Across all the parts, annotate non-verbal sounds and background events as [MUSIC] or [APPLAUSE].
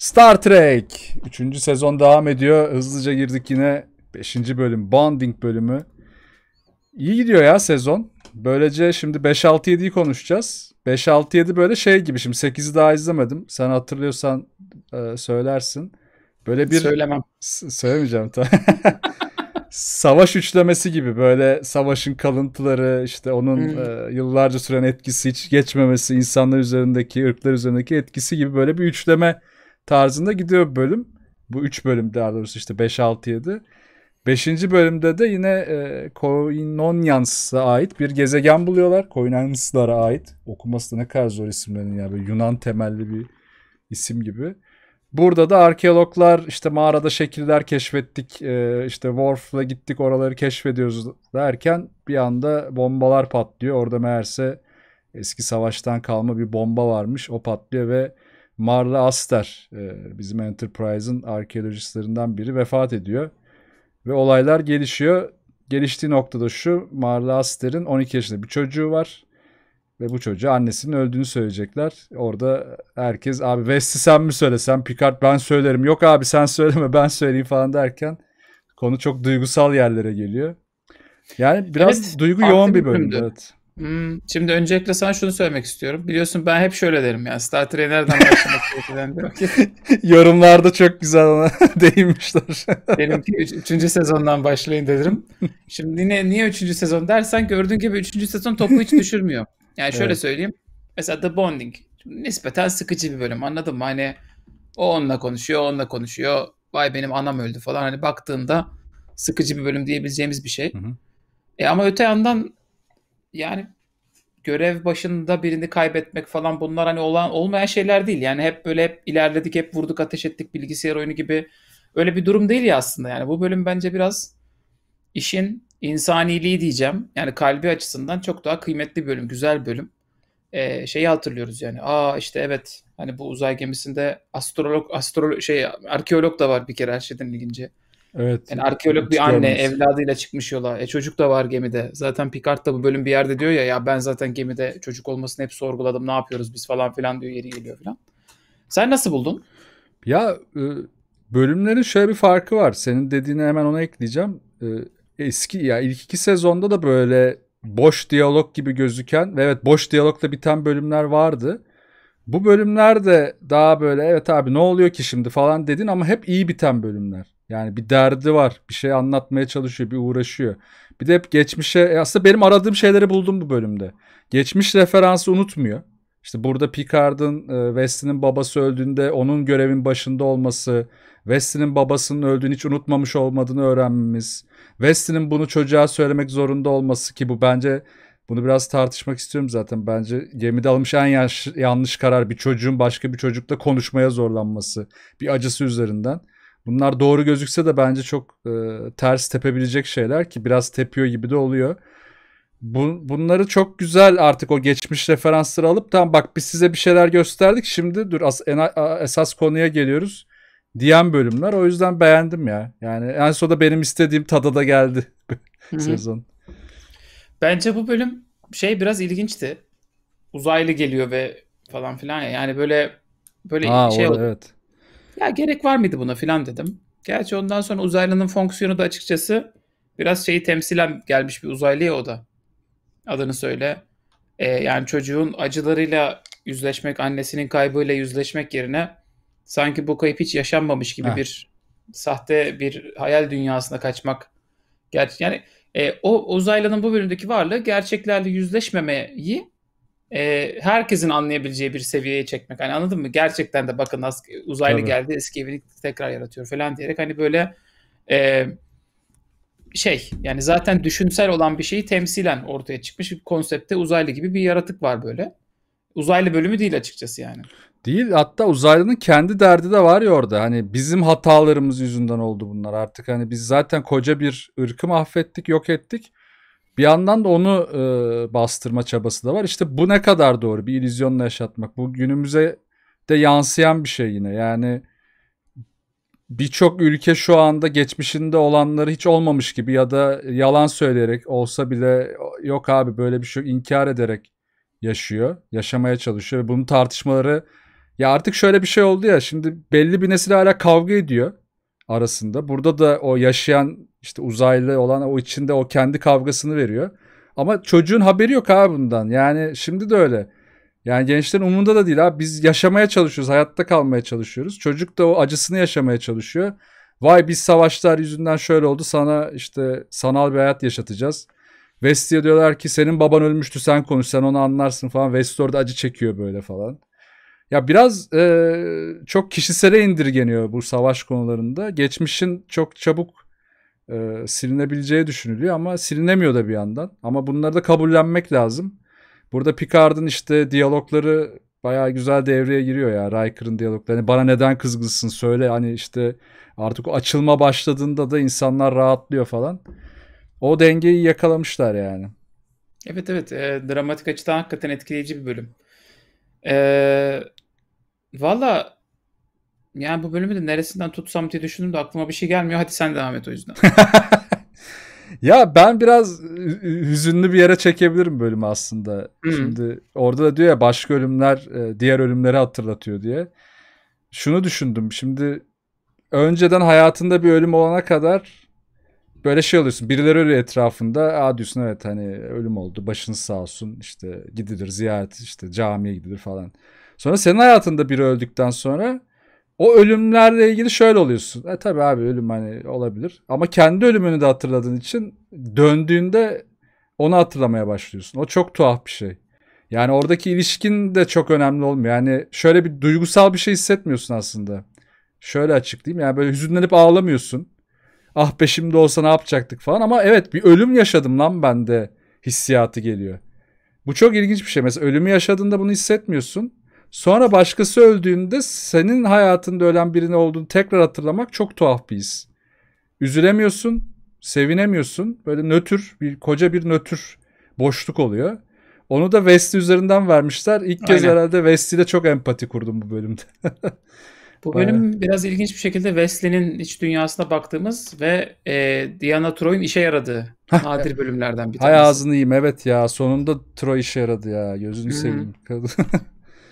Star Trek 3. sezon devam ediyor. Hızlıca girdik yine 5. bölüm Bonding bölümü. İyi gidiyor ya sezon. Böylece şimdi 5-6-7'yi konuşacağız. 5-6-7 böyle şey gibi şimdi 8'i daha izlemedim. Sen hatırlıyorsan e, söylersin. Böyle bir Söylemem. S- söylemeyeceğim tamam. [LAUGHS] Savaş üçlemesi gibi böyle savaşın kalıntıları işte onun Hmm. e, yıllarca süren etkisi hiç geçmemesi insanlar üzerindeki ırklar üzerindeki etkisi gibi böyle bir üçleme tarzında gidiyor bölüm. Bu üç bölüm daha doğrusu işte 5 6 7. Beşinci bölümde de yine e, ait bir gezegen buluyorlar. Koinonyanslara ait. Okuması da ne kadar zor isimlerin ya. Böyle Yunan temelli bir isim gibi. Burada da arkeologlar işte mağarada şekiller keşfettik. e, işte Worf'la gittik oraları keşfediyoruz derken bir anda bombalar patlıyor. Orada meğerse eski savaştan kalma bir bomba varmış. O patlıyor ve Marla Aster e, bizim Enterprise'ın arkeolojistlerinden biri vefat ediyor. Ve olaylar gelişiyor. Geliştiği noktada şu Marla Aster'in 12 yaşında bir çocuğu var. Ve bu çocuğa annesinin öldüğünü söyleyecekler. Orada herkes abi West'i sen mi söylesen Picard ben söylerim. Yok abi sen söyleme ben söyleyeyim falan derken konu çok duygusal yerlere geliyor. Yani biraz Evet, duygu yoğun bir bölüm. Evet. Hmm, şimdi öncelikle sana şunu söylemek istiyorum. Biliyorsun ben hep şöyle derim ya. Star Trek'e nereden başlamak [LAUGHS] ki. Yorumlarda çok güzel ona [LAUGHS] değinmişler. Benimki 3. sezondan başlayın dedim. Şimdi yine niye 3. sezon dersen gördüğün gibi 3. sezon topu hiç düşürmüyor. Yani şöyle Evet. söyleyeyim. Mesela The Bonding. Şimdi nispeten sıkıcı bir bölüm anladın mı? Hani o onunla konuşuyor, onunla konuşuyor. Vay benim anam öldü falan. Hani baktığında sıkıcı bir bölüm diyebileceğimiz bir şey. Hı hı. E ama öte yandan yani görev başında birini kaybetmek falan bunlar hani olan olmayan şeyler değil. Yani hep böyle hep ilerledik, hep vurduk, ateş ettik bilgisayar oyunu gibi öyle bir durum değil ya aslında. Yani bu bölüm bence biraz işin insaniliği diyeceğim. Yani kalbi açısından çok daha kıymetli bir bölüm, güzel bir bölüm. Ee, şeyi hatırlıyoruz yani. Aa işte evet hani bu uzay gemisinde astrolog, astrolog şey arkeolog da var bir kere her şeyden ilginci. Evet. Yani arkeolog bir anne evladıyla çıkmış yola. E çocuk da var gemide. Zaten Picard da bu bölüm bir yerde diyor ya ya ben zaten gemide çocuk olmasını hep sorguladım. Ne yapıyoruz biz falan filan diyor yeri geliyor falan. Sen nasıl buldun? Ya e, bölümlerin şöyle bir farkı var. Senin dediğine hemen ona ekleyeceğim. E, Eski ya ilk iki sezonda da böyle boş diyalog gibi gözüken ve evet boş diyalogla biten bölümler vardı. Bu bölümler de daha böyle evet abi ne oluyor ki şimdi falan dedin ama hep iyi biten bölümler. Yani bir derdi var. Bir şey anlatmaya çalışıyor, bir uğraşıyor. Bir de hep geçmişe e, aslında benim aradığım şeyleri buldum bu bölümde. Geçmiş referansı unutmuyor. İşte burada Picard'ın e, Wesley'nin babası öldüğünde onun görevin başında olması, Wesley'nin babasının öldüğünü hiç unutmamış olmadığını öğrenmemiz, Wesley'nin bunu çocuğa söylemek zorunda olması ki bu bence bunu biraz tartışmak istiyorum zaten. Bence gemide almış en yanlış, yanlış karar bir çocuğun başka bir çocukla konuşmaya zorlanması, bir acısı üzerinden. Bunlar doğru gözükse de bence çok e, ters tepebilecek şeyler ki biraz tepiyor gibi de oluyor. Bu, bunları çok güzel artık o geçmiş referansları alıp tamam bak biz size bir şeyler gösterdik şimdi dur as, en, a- esas konuya geliyoruz diyen bölümler. O yüzden beğendim ya. Yani en sonunda benim istediğim tada da geldi [LAUGHS] sezon. Bence bu bölüm şey biraz ilginçti. Uzaylı geliyor ve falan filan ya. Yani böyle böyle Ha, şey oldu. evet. Ya gerek var mıydı buna filan dedim. Gerçi ondan sonra uzaylının fonksiyonu da açıkçası biraz şeyi temsilen gelmiş bir uzaylı ya o da. Adını söyle. Ee, yani çocuğun acılarıyla yüzleşmek, annesinin kaybıyla yüzleşmek yerine sanki bu kayıp hiç yaşanmamış gibi Heh. bir sahte bir hayal dünyasına kaçmak. Ger yani e, o uzaylının bu bölümdeki varlığı gerçeklerle yüzleşmemeyi e, herkesin anlayabileceği bir seviyeye çekmek. Hani anladın mı? Gerçekten de bakın uzaylı Tabii. geldi eski evini tekrar yaratıyor falan diyerek hani böyle e, şey yani zaten düşünsel olan bir şeyi temsilen ortaya çıkmış bir konsepte uzaylı gibi bir yaratık var böyle. Uzaylı bölümü değil açıkçası yani. Değil hatta uzaylının kendi derdi de var ya orada. Hani bizim hatalarımız yüzünden oldu bunlar. Artık hani biz zaten koca bir ırkı mahvettik, yok ettik. Bir yandan da onu e, bastırma çabası da var. İşte bu ne kadar doğru bir illüzyonla yaşatmak. Bu günümüze de yansıyan bir şey yine. Yani birçok ülke şu anda geçmişinde olanları hiç olmamış gibi ya da yalan söyleyerek olsa bile yok abi böyle bir şey inkar ederek yaşıyor, yaşamaya çalışıyor ve bunun tartışmaları Ya artık şöyle bir şey oldu ya şimdi belli bir nesil hala kavga ediyor arasında. Burada da o yaşayan işte uzaylı olan o içinde o kendi kavgasını veriyor. Ama çocuğun haberi yok abi bundan. Yani şimdi de öyle. Yani gençlerin umunda da değil abi. Biz yaşamaya çalışıyoruz. Hayatta kalmaya çalışıyoruz. Çocuk da o acısını yaşamaya çalışıyor. Vay biz savaşlar yüzünden şöyle oldu. Sana işte sanal bir hayat yaşatacağız. West'e diyorlar ki senin baban ölmüştü sen konuş sen onu anlarsın falan. West orada acı çekiyor böyle falan. Ya biraz e, çok kişisele indirgeniyor bu savaş konularında. Geçmişin çok çabuk e, silinebileceği düşünülüyor ama silinemiyor da bir yandan. Ama bunları da kabullenmek lazım. Burada Picard'ın işte diyalogları bayağı güzel devreye giriyor ya. Riker'ın diyalogları. Hani bana neden kızgınsın söyle hani işte artık açılma başladığında da insanlar rahatlıyor falan. O dengeyi yakalamışlar yani. Evet evet e, dramatik açıdan hakikaten etkileyici bir bölüm. E, Valla yani bu bölümü de neresinden tutsam diye düşündüm de aklıma bir şey gelmiyor. Hadi sen devam et o yüzden. [LAUGHS] ya ben biraz hüzünlü bir yere çekebilirim bölümü aslında. Hmm. Şimdi orada da diyor ya başka ölümler e, diğer ölümleri hatırlatıyor diye. Şunu düşündüm. Şimdi önceden hayatında bir ölüm olana kadar böyle şey oluyorsun. Birileri ölüyor etrafında. Aa diyorsun evet hani ölüm oldu. Başın sağ olsun. İşte gidilir ziyaret işte camiye gidilir falan. Sonra senin hayatında biri öldükten sonra o ölümlerle ilgili şöyle oluyorsun. E tabii abi ölüm hani olabilir. Ama kendi ölümünü de hatırladığın için döndüğünde onu hatırlamaya başlıyorsun. O çok tuhaf bir şey. Yani oradaki ilişkin de çok önemli olmuyor. Yani şöyle bir duygusal bir şey hissetmiyorsun aslında. Şöyle açıklayayım. Yani böyle hüzünlenip ağlamıyorsun. Ah be şimdi olsa ne yapacaktık falan. Ama evet bir ölüm yaşadım lan bende hissiyatı geliyor. Bu çok ilginç bir şey. Mesela ölümü yaşadığında bunu hissetmiyorsun. Sonra başkası öldüğünde senin hayatında ölen birine olduğunu tekrar hatırlamak çok tuhaf bir his. Üzülemiyorsun, sevinemiyorsun. Böyle nötr, bir koca bir nötr boşluk oluyor. Onu da Westy üzerinden vermişler. İlk kez Aynen. herhalde Westy ile çok empati kurdum bu bölümde. bu bölüm Bayağı. biraz ilginç bir şekilde Wesley'nin iç dünyasına baktığımız ve e, Diana Troy'un işe yaradığı [LAUGHS] nadir bölümlerden bir tanesi. Hay ağzını yiyeyim evet ya sonunda Troy işe yaradı ya gözünü seveyim.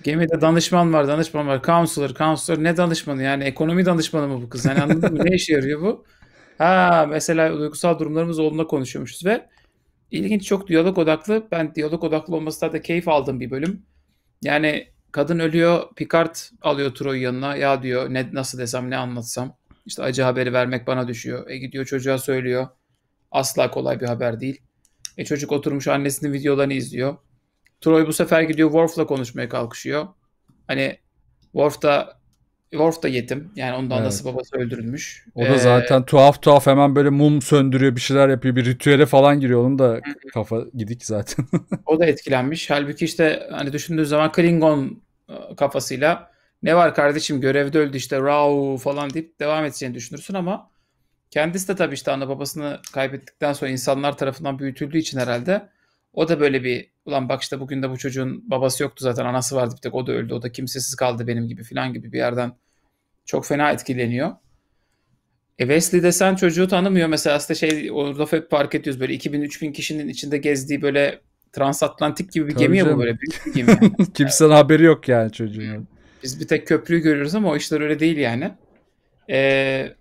Gemide danışman var, danışman var. Counselor, counselor ne danışmanı yani ekonomi danışmanı mı bu kız? Yani anladın mı? Ne işe yarıyor bu? Ha mesela duygusal durumlarımız olduğunda konuşuyormuşuz ve ilginç çok diyalog odaklı. Ben diyalog odaklı olması da keyif aldığım bir bölüm. Yani kadın ölüyor, Picard alıyor Troy'u yanına. Ya diyor ne nasıl desem ne anlatsam. İşte acı haberi vermek bana düşüyor. E gidiyor çocuğa söylüyor. Asla kolay bir haber değil. E çocuk oturmuş annesinin videolarını izliyor. Troy bu sefer gidiyor Worf'la konuşmaya kalkışıyor. Hani Worf da Worf da yetim. Yani ondan evet. nasıl babası öldürülmüş. O da ee, zaten tuhaf tuhaf hemen böyle mum söndürüyor bir şeyler yapıyor. Bir ritüele falan giriyor. Onun da kafa gidik zaten. [LAUGHS] o da etkilenmiş. Halbuki işte hani düşündüğü zaman Klingon e, kafasıyla ne var kardeşim görevde öldü işte raw falan deyip devam edeceğini düşünürsün ama kendisi de tabii işte ana babasını kaybettikten sonra insanlar tarafından büyütüldüğü için herhalde o da böyle bir ulan bak işte bugün de bu çocuğun babası yoktu zaten anası vardı bir tek o da öldü o da kimsesiz kaldı benim gibi falan gibi bir yerden çok fena etkileniyor. E Wesley de sen çocuğu tanımıyor mesela aslında şey orada hep fark ediyoruz böyle 2000-3000 kişinin içinde gezdiği böyle transatlantik gibi bir Tabii gemi ya bu böyle büyük bir gemi. Yani. [LAUGHS] Kimsenin haberi yok yani çocuğun. Biz bir tek köprüyü görüyoruz ama o işler öyle değil yani. Ee,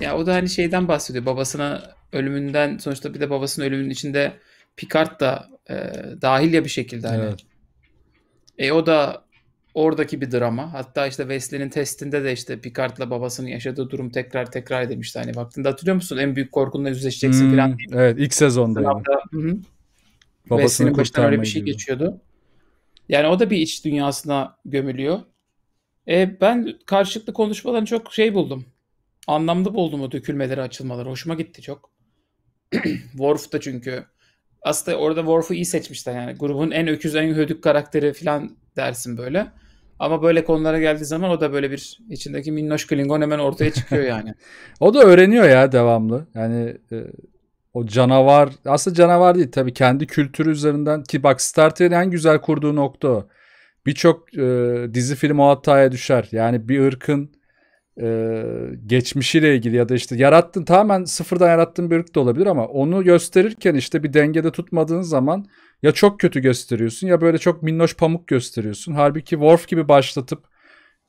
ya o da hani şeyden bahsediyor. Babasına ölümünden sonuçta bir de babasının ölümünün içinde Picard da e, dahil ya bir şekilde hani. Evet. E o da oradaki bir drama. Hatta işte Wesley'nin testinde de işte Picard'la babasının yaşadığı durum tekrar tekrar edilmişti. Hani vaktinde hatırlıyor musun? En büyük korkunla yüzleşeceksin hmm, falan. Evet ilk sezonda. Yani. Babasının başından öyle bir şey gibi. geçiyordu. Yani o da bir iç dünyasına gömülüyor. E, ben karşılıklı konuşmalarını çok şey buldum. Anlamlı buldum o dökülmeleri, açılmaları. Hoşuma gitti çok. [CLEARS THROAT] Worf da çünkü aslında orada Worf'u iyi seçmişler yani. Grubun en öküz, en hödük karakteri falan dersin böyle. Ama böyle konulara geldiği zaman o da böyle bir içindeki minnoş Klingon hemen ortaya çıkıyor yani. [LAUGHS] o da öğreniyor ya devamlı. Yani e, o canavar aslında canavar değil tabii kendi kültürü üzerinden ki bak Star Trek'in en güzel kurduğu nokta o. Birçok e, dizi film o hataya düşer. Yani bir ırkın e, geçmişiyle ilgili ya da işte yarattın tamamen sıfırdan yarattığın bir ırk da olabilir ama onu gösterirken işte bir dengede tutmadığın zaman ya çok kötü gösteriyorsun ya böyle çok minnoş pamuk gösteriyorsun. Halbuki Worf gibi başlatıp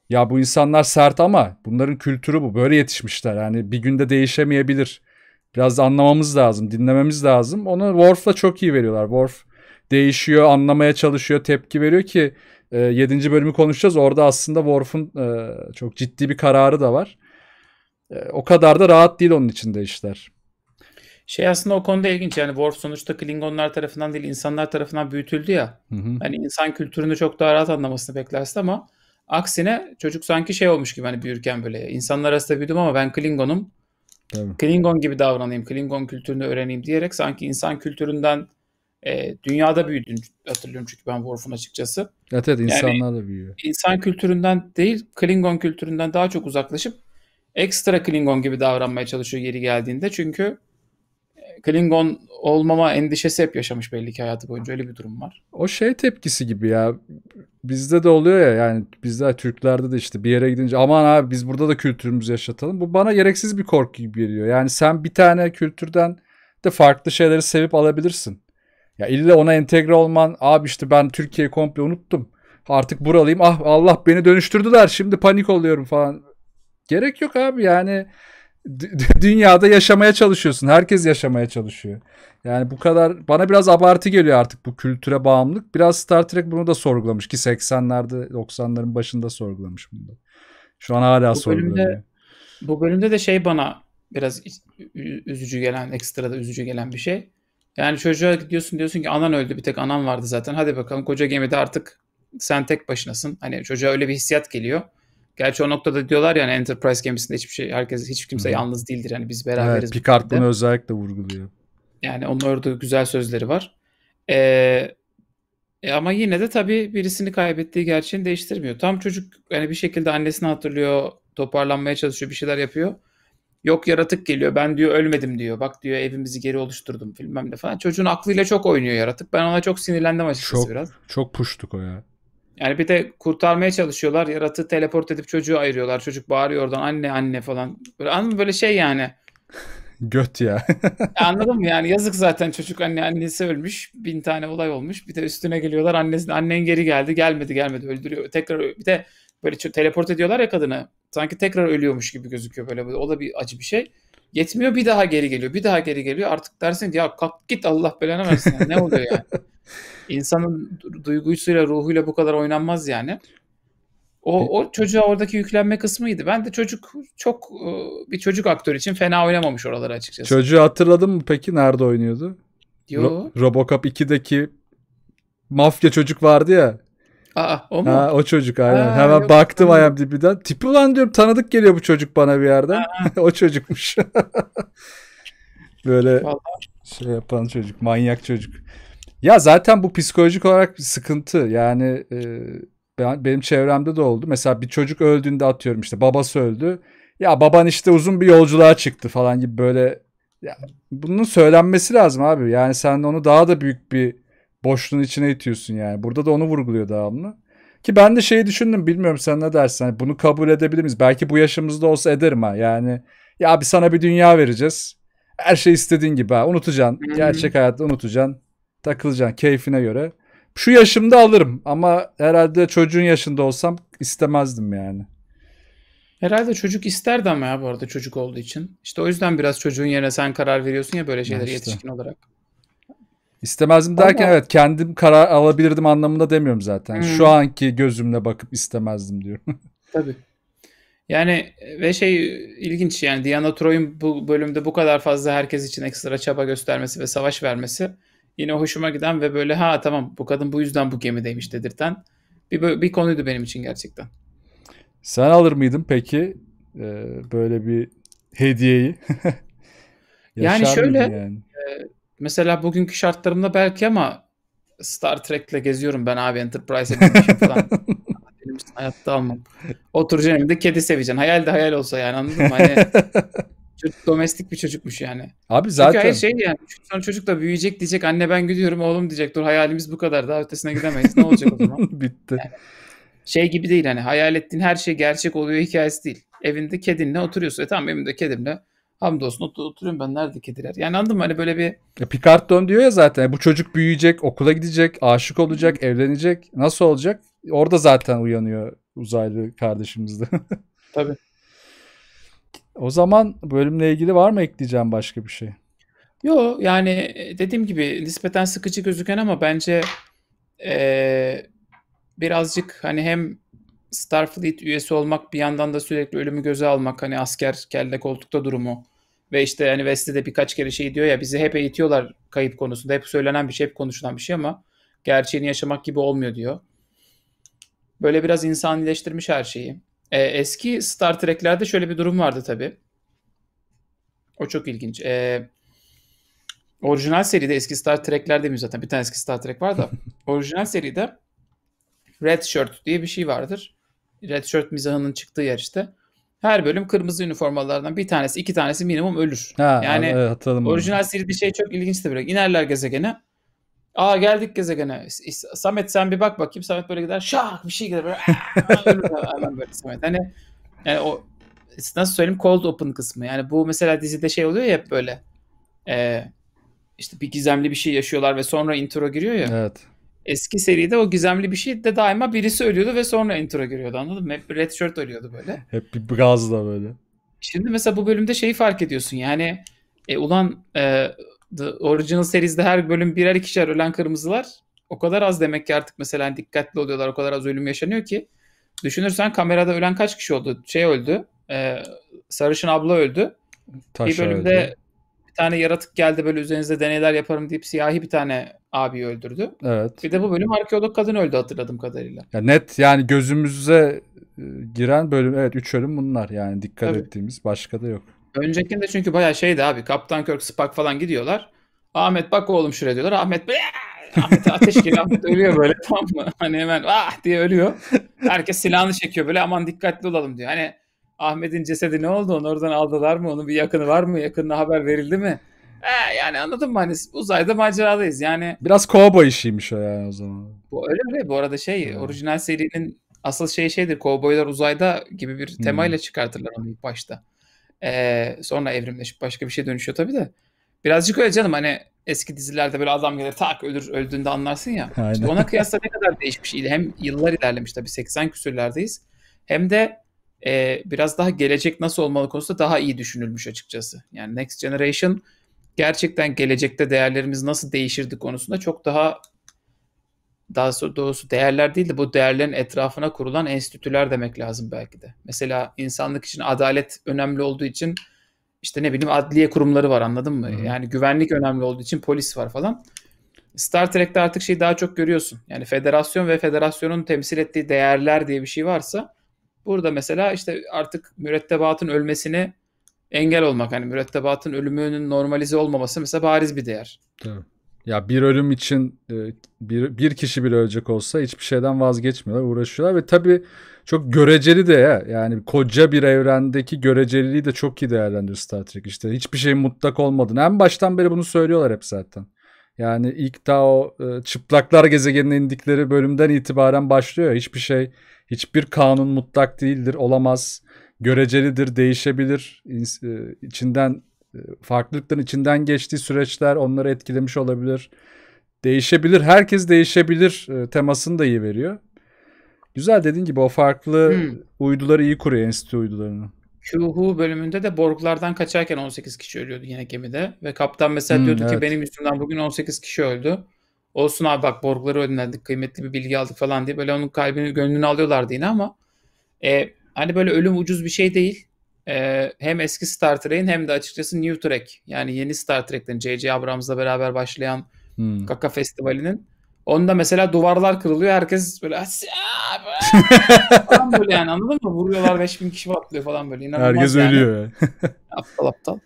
ya bu insanlar sert ama bunların kültürü bu böyle yetişmişler yani bir günde değişemeyebilir. Biraz da anlamamız lazım, dinlememiz lazım. Onu Worf'la çok iyi veriyorlar. Worf değişiyor, anlamaya çalışıyor, tepki veriyor ki e, 7. bölümü konuşacağız. Orada aslında Worf'un e, çok ciddi bir kararı da var. E, o kadar da rahat değil onun içinde işler. Şey aslında o konuda ilginç yani Worf sonuçta Klingonlar tarafından değil insanlar tarafından büyütüldü ya. Hı hı. Hani insan kültürünü çok daha rahat anlamasını beklersin ama aksine çocuk sanki şey olmuş gibi hani büyürken böyle insanlar arasında büyüdüm ama ben Klingon'um. Tabii. Klingon gibi davranayım, Klingon kültürünü öğreneyim diyerek sanki insan kültüründen e, dünyada büyüdüğünü hatırlıyorum çünkü ben Worf'un açıkçası. Evet evet insanlar yani, da büyüyor. İnsan kültüründen değil Klingon kültüründen daha çok uzaklaşıp ekstra Klingon gibi davranmaya çalışıyor yeri geldiğinde. Çünkü e, Klingon olmama endişesi hep yaşamış belli ki hayatı boyunca öyle bir durum var. O şey tepkisi gibi ya. Bizde de oluyor ya yani bizde Türklerde de işte bir yere gidince aman abi biz burada da kültürümüzü yaşatalım. Bu bana gereksiz bir korku gibi geliyor. Yani sen bir tane kültürden de farklı şeyleri sevip alabilirsin. Ya illa ona entegre olman abi işte ben Türkiye'yi komple unuttum. Artık buralıyım. Ah Allah beni dönüştürdüler. Şimdi panik oluyorum falan. Gerek yok abi yani dünyada yaşamaya çalışıyorsun. Herkes yaşamaya çalışıyor. Yani bu kadar bana biraz abartı geliyor artık bu kültüre bağımlılık. Biraz Star Trek bunu da sorgulamış ki 80'lerde 90'ların başında sorgulamış bunu. Şu an hala bu sorguluyor. Bölümde, bu bölümde de şey bana biraz üzücü gelen, ekstra da üzücü gelen bir şey. Yani çocuğa gidiyorsun diyorsun ki anan öldü bir tek anan vardı zaten. Hadi bakalım koca gemide artık sen tek başınasın. Hani çocuğa öyle bir hissiyat geliyor. Gerçi o noktada diyorlar yani Enterprise gemisinde hiçbir şey herkes hiç kimse Hı. yalnız değildir. Hani biz beraberiz. Evet, Picard bunu özellikle vurguluyor. Yani onun orada güzel sözleri var. Ee, e ama yine de tabii birisini kaybettiği gerçeğini değiştirmiyor. Tam çocuk yani bir şekilde annesini hatırlıyor, toparlanmaya çalışıyor, bir şeyler yapıyor. Yok yaratık geliyor ben diyor ölmedim diyor. Bak diyor evimizi geri oluşturdum bilmem ne falan. Çocuğun aklıyla çok oynuyor yaratık. Ben ona çok sinirlendim açıkçası çok, biraz. Çok puştuk o ya. Yani bir de kurtarmaya çalışıyorlar. Yaratığı teleport edip çocuğu ayırıyorlar. Çocuk bağırıyor oradan anne anne falan. Böyle anladın böyle şey yani. [LAUGHS] Göt [LAUGHS] ya. Anladın mı yani yazık zaten çocuk anne annesi ölmüş. Bin tane olay olmuş. Bir de üstüne geliyorlar annesi annen geri geldi gelmedi gelmedi öldürüyor. Tekrar bir de böyle teleport ediyorlar ya kadını. Sanki tekrar ölüyormuş gibi gözüküyor böyle. O da bir acı bir şey. Yetmiyor bir daha geri geliyor. Bir daha geri geliyor. Artık dersin ya kalk git Allah belanı versin. Yani. Ne oluyor yani? [LAUGHS] İnsanın duygusuyla ruhuyla bu kadar oynanmaz yani. O, o çocuğa oradaki yüklenme kısmıydı. Ben de çocuk çok e, bir çocuk aktör için fena oynamamış oraları açıkçası. Çocuğu hatırladın mı peki? Nerede oynuyordu? Yo. Ro- Robocop 2'deki mafya çocuk vardı ya. Aa o mu? Ha, o çocuk aynen. Ha, Hemen yok, baktım tamam. IMDb'den. Tipi ulan diyorum tanıdık geliyor bu çocuk bana bir yerden. [LAUGHS] o çocukmuş. [LAUGHS] Böyle Vallahi. şey yapan çocuk. Manyak çocuk. Ya zaten bu psikolojik olarak bir sıkıntı. Yani e, ben, benim çevremde de oldu. Mesela bir çocuk öldüğünde atıyorum işte babası öldü. Ya baban işte uzun bir yolculuğa çıktı falan gibi böyle. Ya, bunun söylenmesi lazım abi. Yani sen onu daha da büyük bir boşluğun içine itiyorsun yani. Burada da onu vurguluyor devamlı. Ki ben de şeyi düşündüm bilmiyorum sen ne dersin. Hani bunu kabul edebilir miyiz? Belki bu yaşımızda olsa ederim ha. Yani ya bir sana bir dünya vereceğiz. Her şey istediğin gibi ha. Unutacaksın. Hı-hı. Gerçek hayatta unutacaksın. Takılacaksın keyfine göre. Şu yaşımda alırım ama herhalde çocuğun yaşında olsam istemezdim yani. Herhalde çocuk isterdi ama ya bu arada çocuk olduğu için. İşte o yüzden biraz çocuğun yerine sen karar veriyorsun ya böyle şeyleri işte. yetişkin olarak. İstemezdim derken Ama... evet kendim karar alabilirdim anlamında demiyorum zaten. Hmm. Şu anki gözümle bakıp istemezdim diyorum. [LAUGHS] Tabii. Yani ve şey ilginç yani Diana Troy'un bu bölümde bu kadar fazla herkes için ekstra çaba göstermesi ve savaş vermesi yine hoşuma giden ve böyle ha tamam bu kadın bu yüzden bu gemideymiş dedirten bir, bir konuydu benim için gerçekten. Sen alır mıydın peki böyle bir hediyeyi? [LAUGHS] yani şöyle yani? Mesela bugünkü şartlarımda belki ama Star Trek'le geziyorum ben abi Enterprise'e binmişim falan. [LAUGHS] Benim hayatta almam. Oturacaksın evinde kedi seveceksin. Hayal de hayal olsa yani anladın mı? Hani [LAUGHS] çocuk domestik bir çocukmuş yani. Abi zaten. Çünkü hayır şey yani sonra çocuk da büyüyecek diyecek anne ben gidiyorum oğlum diyecek dur hayalimiz bu kadar daha ötesine gidemeyiz ne olacak o zaman? [LAUGHS] Bitti. Yani şey gibi değil hani hayal ettiğin her şey gerçek oluyor hikayesi değil. Evinde kedinle oturuyorsun. E tamam evimde kedimle hamdolsun otur, oturuyorum ben nerede kediler. Yani anladın mı hani böyle bir... E Picard dön diyor ya zaten bu çocuk büyüyecek, okula gidecek, aşık olacak, evlenecek. Nasıl olacak? Orada zaten uyanıyor uzaylı kardeşimiz de. [LAUGHS] Tabii. O zaman bölümle ilgili var mı ekleyeceğim başka bir şey? Yo yani e, dediğim gibi nispeten sıkıcı gözüken ama bence ee, birazcık hani hem Starfleet üyesi olmak bir yandan da sürekli ölümü göze almak hani asker kelle koltukta durumu ve işte hani Wesley birkaç kere şey diyor ya bizi hep eğitiyorlar kayıp konusunda hep söylenen bir şey hep konuşulan bir şey ama gerçeğini yaşamak gibi olmuyor diyor. Böyle biraz insanileştirmiş her şeyi. Ee, eski Star Trek'lerde şöyle bir durum vardı tabii. O çok ilginç. Ee, orijinal seride eski Star Trek'lerde mi zaten bir tane eski Star Trek var da [LAUGHS] orijinal seride Red Shirt diye bir şey vardır. Red Shirt mizahının çıktığı yer işte. Her bölüm kırmızı üniformalardan bir tanesi, iki tanesi minimum ölür. Ha, yani evet, orijinal seride şey çok ilginçti böyle. İnerler gezegene. Aa geldik gezegene. Samet sen bir bak bakayım. Samet böyle gider. Şak bir şey gider. Böyle, [LAUGHS] hemen böyle Samet. Hani yani o nasıl söyleyeyim cold open kısmı. Yani bu mesela dizide şey oluyor ya hep böyle. E, işte bir gizemli bir şey yaşıyorlar ve sonra intro giriyor ya. Evet. Eski seride o gizemli bir şey de daima birisi ölüyordu ve sonra intro giriyordu anladın mı? Hep Red Shirt ölüyordu böyle. [LAUGHS] Hep bir gazla böyle. Şimdi mesela bu bölümde şeyi fark ediyorsun yani e, ulan e, The Original Series'de her bölüm birer ikişer ölen kırmızılar o kadar az demek ki artık mesela hani dikkatli oluyorlar o kadar az ölüm yaşanıyor ki düşünürsen kamerada ölen kaç kişi oldu? Şey öldü. E, Sarışın abla öldü. Taş bir bölümde öldü. Tane yaratık geldi böyle üzerinizde deneyler yaparım deyip siyahi bir tane abi öldürdü. Evet. Bir de bu bölüm arkeolog kadın öldü hatırladığım kadarıyla. Ya net yani gözümüze e, giren bölüm evet 3 ölüm bunlar yani dikkat Tabii. ettiğimiz başka da yok. Öncekinde çünkü bayağı şeydi abi. Kaptan Kirk, Spock falan gidiyorlar. Ahmet bak oğlum şuraya diyorlar. Ahmet Ahmet ateş geliyor. Ahmet ölüyor böyle tamam mı? Hani hemen ah diye ölüyor. Herkes silahını çekiyor böyle aman dikkatli olalım diyor. Hani Ahmet'in cesedi ne oldu? Onu oradan aldılar mı? Onun bir yakını var mı? Yakınına haber verildi mi? Ee, yani anladın mı? Hani uzayda maceradayız. Yani biraz kovboy işiymiş o yani o zaman. Bu öyle öyle. Bu arada şey hmm. orijinal serinin asıl şey şeydir. Kovboylar uzayda gibi bir temayla hmm. çıkartırlar onu ilk başta. Ee, sonra evrimleşip başka bir şey dönüşüyor tabii de. Birazcık öyle canım hani eski dizilerde böyle adam gelir tak ölür öldüğünde anlarsın ya. Aynen. İşte ona kıyasla ne kadar değişmiş. Hem yıllar ilerlemiş tabii 80 küsürlerdeyiz. Hem de e, biraz daha gelecek nasıl olmalı konusunda daha iyi düşünülmüş açıkçası. Yani Next Generation gerçekten gelecekte değerlerimiz nasıl değişirdi konusunda çok daha daha doğrusu değerler değil de bu değerlerin etrafına kurulan enstitüler demek lazım belki de. Mesela insanlık için adalet önemli olduğu için işte ne bileyim adliye kurumları var anladın mı? Hı. Yani güvenlik önemli olduğu için polis var falan. Star Trek'te artık şeyi daha çok görüyorsun. Yani federasyon ve federasyonun temsil ettiği değerler diye bir şey varsa burada mesela işte artık mürettebatın ölmesini engel olmak. Hani mürettebatın ölümünün normalize olmaması mesela bariz bir değer. Tabii. Ya bir ölüm için e, bir, bir kişi bile ölecek olsa hiçbir şeyden vazgeçmiyorlar, uğraşıyorlar ve tabii çok göreceli de ya. Yani koca bir evrendeki göreceliliği de çok iyi değerlendiriyor Star Trek. İşte hiçbir şeyin mutlak olmadığını. En baştan beri bunu söylüyorlar hep zaten. Yani ilk daha o e, çıplaklar gezegenine indikleri bölümden itibaren başlıyor. Hiçbir şey, hiçbir kanun mutlak değildir, olamaz. Görecelidir, değişebilir. E, içinden farklılıkların içinden geçtiği süreçler onları etkilemiş olabilir. Değişebilir. Herkes değişebilir e, temasını da iyi veriyor. Güzel dediğin gibi o farklı hmm. uyduları iyi kuruyor enstitü uydularını. Q bölümünde de Borglardan kaçarken 18 kişi ölüyordu yine gemide. Ve kaptan mesela hmm, diyordu evet. ki benim üstümden bugün 18 kişi öldü. Olsun abi bak Borgları önlendik kıymetli bir bilgi aldık falan diye böyle onun kalbini gönlünü alıyorlardı yine ama e, hani böyle ölüm ucuz bir şey değil e, hem eski Star Trek'in hem de açıkçası New Trek yani yeni Star Trek'ten J.J. Abrams'la beraber başlayan hmm. Kaka Festivali'nin onda mesela duvarlar kırılıyor. Herkes böyle [LAUGHS] falan böyle yani anladın mı? Vuruyorlar 5000 kişi patlıyor falan böyle. İnanılmaz Herkes yani. ölüyor. [LAUGHS] aptal aptal.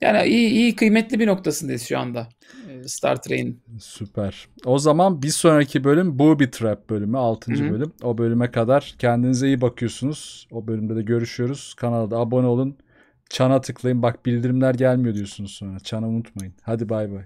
Yani iyi, iyi kıymetli bir noktasındayız şu anda. Star Trek'in. Süper. O zaman bir sonraki bölüm Booby Trap bölümü 6. Hı-hı. bölüm. O bölüme kadar kendinize iyi bakıyorsunuz. O bölümde de görüşüyoruz. Kanala da abone olun. Çana tıklayın. Bak bildirimler gelmiyor diyorsunuz sonra. Çana unutmayın. Hadi bay bay.